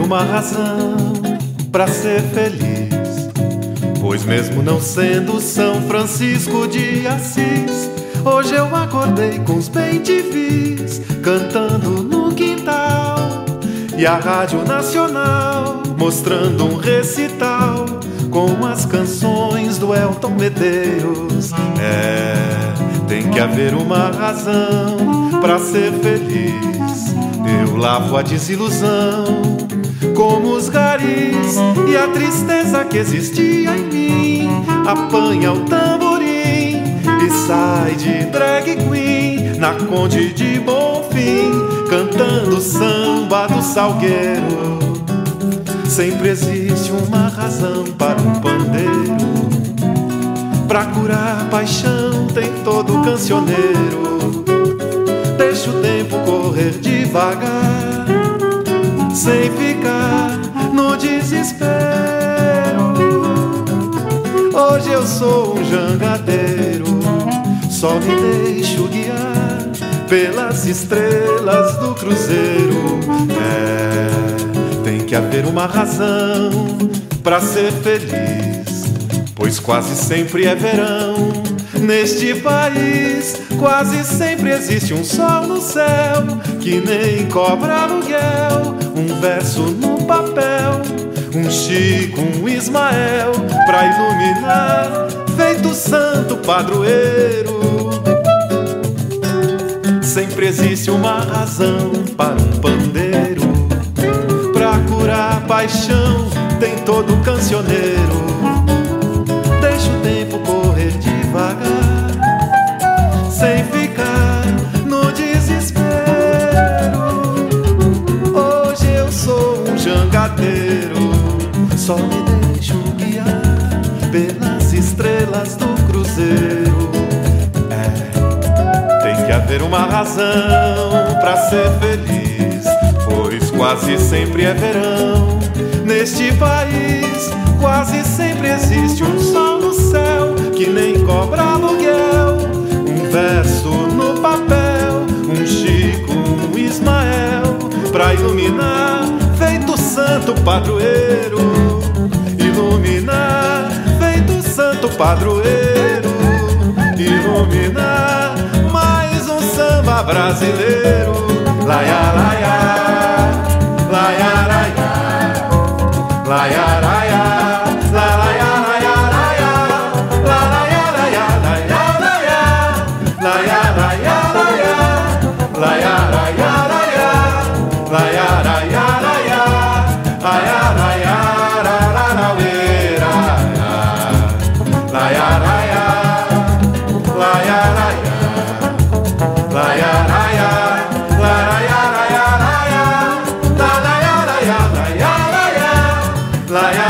uma razão para ser feliz. Pois mesmo não sendo São Francisco de Assis, hoje eu acordei com os bem-te-vis cantando no quintal. E a Rádio Nacional mostrando um recital com as canções do Elton Medeiros. É, tem que haver uma razão para ser feliz. Eu lavo a desilusão como os garis e a tristeza que existia em mim. Apanha o tamborim e sai de drag queen na Conde de Bonfim, cantando samba do salgueiro. Sempre existe uma razão para um pandeiro. Pra curar paixão tem todo cancioneiro. Deixa o tempo correr devagar, sem ficar no desespero. Hoje eu sou um jangadeiro, só me deixo guiar pelas estrelas do cruzeiro. É, tem que haver uma razão para ser feliz, pois quase sempre é verão. Neste país, quase sempre existe um sol no céu que nem cobra aluguel. Um verso no papel, um Chico, um Ismael pra iluminar, feito santo padroeiro. Sempre existe uma razão para um pandeiro, pra curar paixão tem todo cancioneiro. Só me deixo guiar pelas estrelas do cruzeiro. É, tem que haver uma razão pra ser feliz, pois quase sempre é verão. Neste país, quase sempre existe um sol no céu que nem cobra aluguel. Um verso no papel, um Chico, um Ismael, pra iluminar, feito santo padroeiro. Iluminar, feito santo padroeiro. Iluminar mais um samba brasileiro. Laia, laia. Fly.